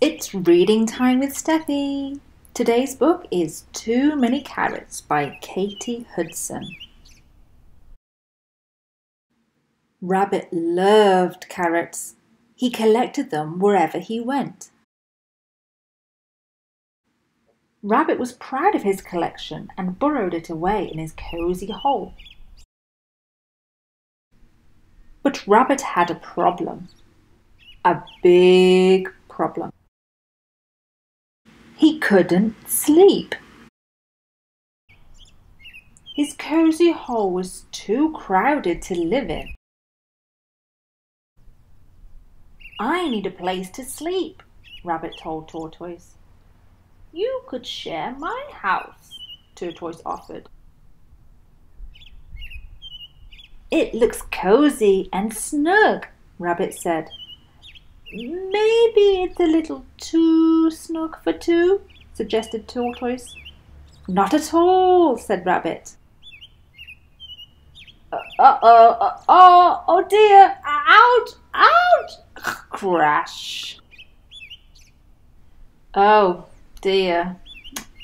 It's reading time with Steffi. Today's book is Too Many Carrots by Katy Hudson. Rabbit loved carrots. He collected them wherever he went. Rabbit was proud of his collection and burrowed it away in his cosy hole. But Rabbit had a problem. A big problem. He couldn't sleep. His cosy hole was too crowded to live in. I need a place to sleep, Rabbit told Tortoise. You could share my house, Tortoise offered. It looks cozy and snug, Rabbit said. Maybe it's a little too snug for two, suggested Tortoise. Not at all, said Rabbit. Uh oh, uh oh, oh dear, out, out! Crash. Oh dear.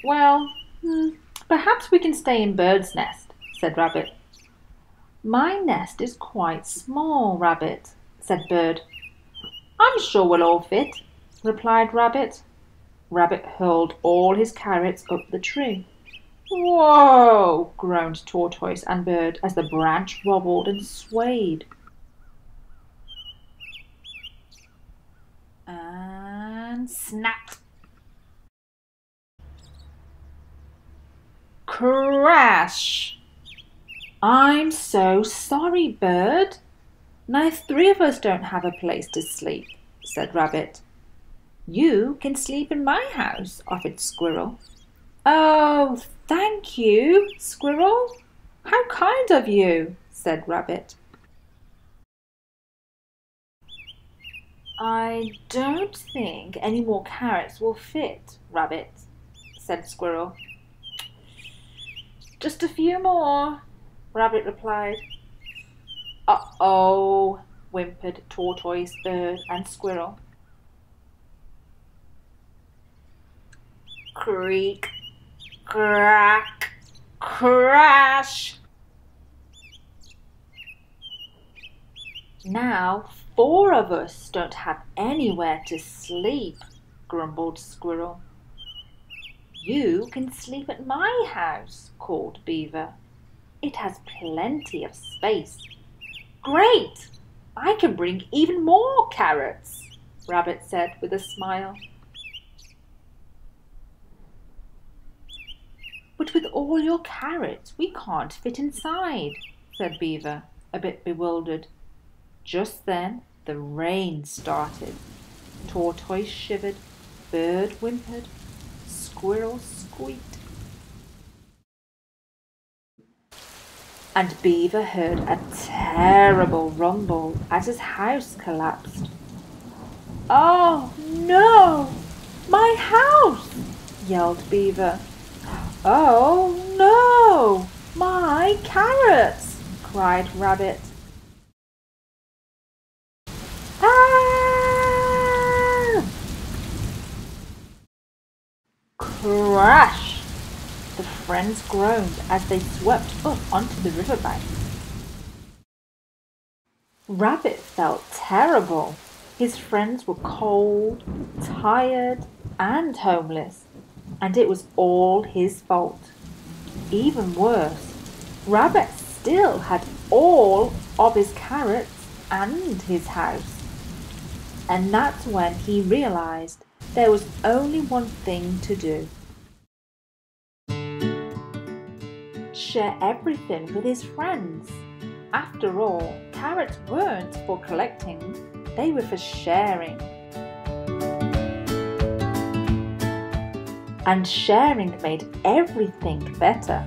Well, hmm, perhaps we can stay in Bird's nest, said Rabbit. My nest is quite small, Rabbit, said Bird. I'm sure we'll all fit, replied Rabbit. Rabbit hurled all his carrots up the tree. Whoa! groaned Tortoise and Bird as the branch wobbled and swayed. And snapped. Crash! I'm so sorry, Bird. Now three of us don't have a place to sleep, said Rabbit. You can sleep in my house, offered Squirrel. Oh, thank you, Squirrel. How kind of you, said Rabbit. I don't think any more carrots will fit, Rabbit, said Squirrel. Just a few more, Rabbit replied. Uh-oh, whimpered Tortoise, Bird and Squirrel. Creak, crack, crash. Now four of us don't have anywhere to sleep, grumbled Squirrel. You can sleep at my house, called Beaver. It has plenty of space. Great! I can bring even more carrots, Rabbit said with a smile. But with all your carrots, we can't fit inside, said Beaver, a bit bewildered. Just then the rain started. Tortoise shivered, Bird whimpered, Squirrel squeaked. And Beaver heard a terrible rumble as his house collapsed. Oh no! My house! yelled Beaver. Oh no! My carrots! cried Rabbit. Crash! The friends groaned as they swept up onto the riverbank. Rabbit felt terrible. His friends were cold, tired, and homeless and it was all his fault. Even worse, Rabbit still had all of his carrots and his house. And that's when he realized there was only one thing to do. Share everything with his friends. After all, carrots weren't for collecting, they were for sharing. and sharing made everything better.